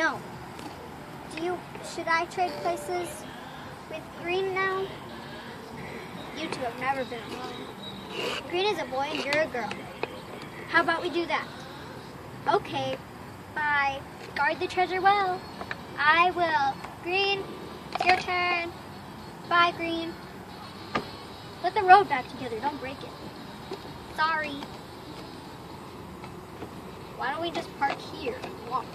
No. Do you, should I trade places with Green now? You two have never been alone. Green is a boy and you're a girl. How about we do that? Okay, bye. Guard the treasure well. I will. Green, it's your turn. Bye, Green. Put the road back together. Don't break it. Sorry. Why don't we just park here and walk?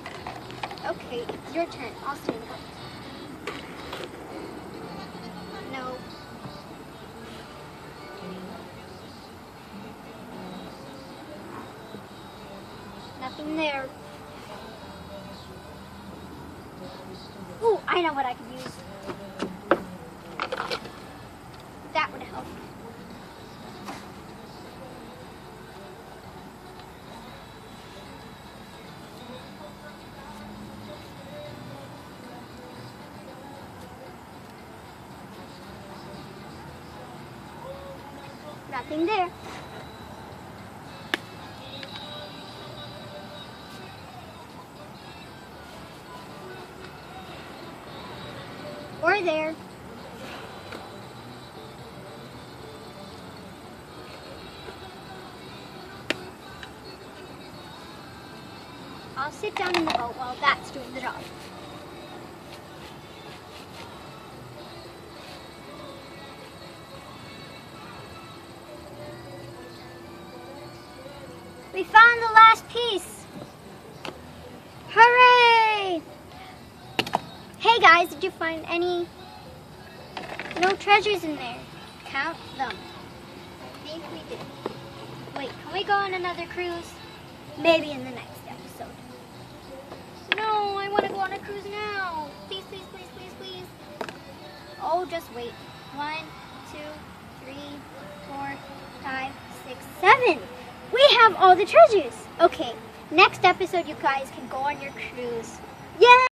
Okay, it's your turn. I'll stay in the boat. No. Nothing there. Ooh, I know what I could use. That would help. Nothing there. Or there. I'll sit down in the boat while that's doing the job. We found the last piece. Hooray! Hey guys, did you find any? No treasures in there. Count them. I think we did. Wait, can we go on another cruise? Maybe in the next episode. No, I want to go on a cruise now. Please, please, please, please, please. Oh, just wait. One, two, three, four, five, six, seven. We have all the treasures. Okay, next episode you guys can go on your cruise. Yay!